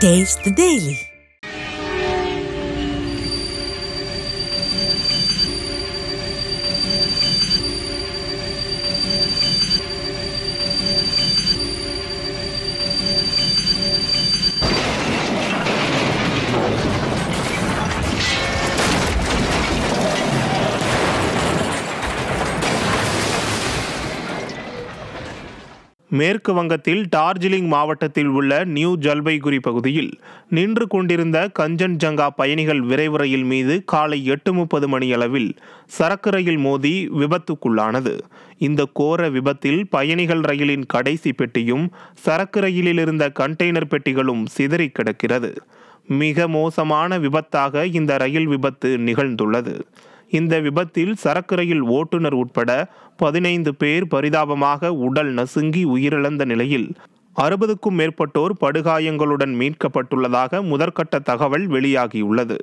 Taste the Daily. மேற்கு வங்கத்தில் டார்ஜிலிங் மாவட்டத்தில் உள்ள நியூ ஜல்பைகுரி பகுதியில் நின்று கொண்டிருந்த கஞ்சன்ஜங்கா பயணிகள் விரைவு ரயில் மீது காலை எட்டு முப்பது மணியளவில் சரக்கு ரயில் மோதி விபத்துக்குள்ளானது. இந்த கோர விபத்தில் பயணிகள் ரயிலின் கடைசி பெட்டியும் சரக்கு ரயிலில் இருந்த கண்டெய்னர் பெட்டிகளும் சிதறி கிடக்கிறது. மிக மோசமான விபத்தாக இந்த ரயில் விபத்து நிகழ்ந்துள்ளது. இந்த விபத்தில் சரக்கு ரயில் ஓட்டுநர் உட்பட பதினைந்து பேர் பரிதாபமாக உடல் நசுங்கி உயிரிழந்த நிலையில் அறுபதுக்கும் மேற்பட்டோர் படுகாயங்களுடன் மீட்கப்பட்டுள்ளதாக முதற்கட்ட தகவல் வெளியாகியுள்ளது.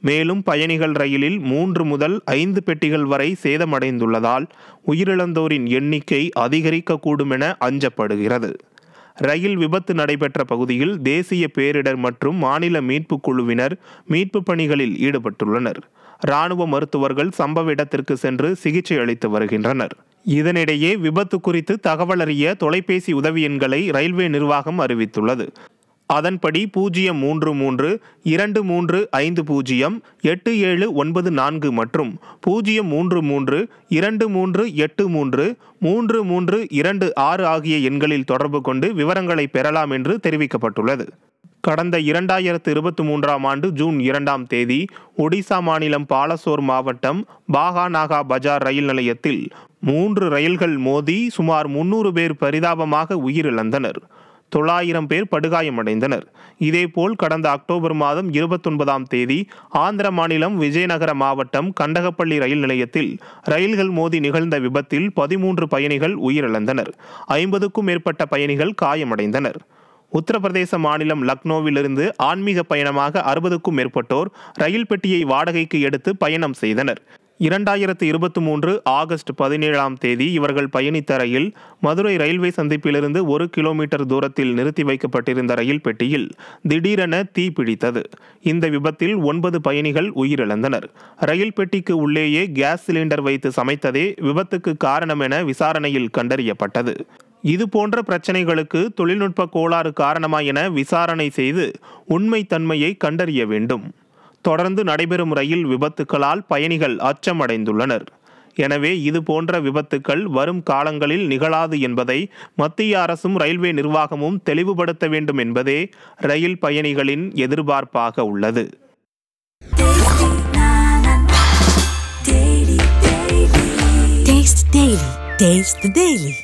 மேலும் பயணிகள் ரயிலில் மூன்று முதல் ஐந்து பெட்டிகள் வரை சேதமடைந்துள்ளதால் உயிரிழந்தோரின் எண்ணிக்கை அதிகரிக்கக்கூடும் என அஞ்சப்படுகிறது. ரயில் விபத்து நடைபெற்ற பகுதியில் தேசிய பேரிடர் மற்றும் மாநில மீட்புக் குழுவினர் மீட்பு பணிகளில் ஈடுபட்டுள்ளனர். ராணுவ மருத்துவர்கள் சம்பவ இடத்திற்கு சென்று சிகிச்சை அளித்து வருகின்றனர். இதனிடையே விபத்து குறித்து தகவலறிய தொலைபேசி உதவி எண்களை ரயில்வே நிர்வாகம் அறிவித்துள்ளது. அதன்படி பூஜ்ஜியம் மூன்று மூன்று இரண்டு மூன்று ஐந்து பூஜ்ஜியம் எட்டு ஏழு ஒன்பது நான்கு மற்றும் பூஜ்ஜியம் மூன்று மூன்று இரண்டு மூன்று எட்டு மூன்று மூன்று மூன்று இரண்டு ஆறு ஆகிய எண்களில் தொடர்பு கொண்டு விவரங்களை பெறலாம் என்று தெரிவிக்கப்பட்டுள்ளது. கடந்த இரண்டாயிரத்து இருபத்தி மூன்றாம் ஆண்டு ஜூன் இரண்டாம் தேதி ஒடிசா மாநிலம் பாலசோர் மாவட்டம் பாகாநாகா பஜார் ரயில் நிலையத்தில் மூன்று ரயில்கள் மோதி சுமார் முன்னூறு பேர் பரிதாபமாக உயிரிழந்தனர். தொள்ளாயிரம் பேர் படுகாயமடைந்தனர். இதேபோல் கடந்த அக்டோபர் மாதம் இருபத்தொன்பதாம் தேதி ஆந்திர மாநிலம் விஜயநகர மாவட்டம் கண்டகப்பள்ளி ரயில் நிலையத்தில் ரயில்கள் மோதி நிகழ்ந்த விபத்தில் பதிமூன்று பயணிகள் உயிரிழந்தனர். ஐம்பதுக்கும் மேற்பட்ட பயணிகள் காயமடைந்தனர். உத்தரப்பிரதேச மாநிலம் லக்னோவிலிருந்து ஆன்மீக பயணமாக அறுபதுக்கும் மேற்பட்டோர் ரயில் பெட்டியை வாடகைக்கு எடுத்து பயணம் செய்தனர். இரண்டாயிரத்து இருபத்தி மூன்று ஆகஸ்ட் பதினேழாம் தேதி இவர்கள் பயணித்த ரயில் மதுரை ரயில்வே சந்திப்பிலிருந்து ஒரு கிலோமீட்டர் தூரத்தில் நிறுத்தி வைக்கப்பட்டிருந்த ரயில் பெட்டியில் திடீரென தீ பிடித்தது. இந்த விபத்தில் ஒன்பது பயணிகள் உயிரிழந்தனர். ரயில் பெட்டிக்கு உள்ளேயே கேஸ் சிலிண்டர் வைத்து சமைத்ததே விபத்துக்கு காரணம் என விசாரணையில் கண்டறியப்பட்டது. இது போன்ற பிரச்சனைகளுக்கு தொழில்நுட்ப கோளாறு காரணமா என விசாரணை செய்து உண்மைத்தன்மையை கண்டறிய வேண்டும். தொடர்ந்து நடைபெறும் ரயில் விபத்துக்களால் பயணிகள் அச்சமடைந்துள்ளனர் எனவே இது போன்ற விபத்துக்கள் வரும் காலங்களில் நிகழாது என்பதை மத்திய அரசும் ரயில்வே நிர்வாகமும் தெளிவுபடுத்த வேண்டும் என்பதே ரயில் பயணிகளின் எதிர்பார்ப்பாக உள்ளது Taste the Daily. Taste the Daily.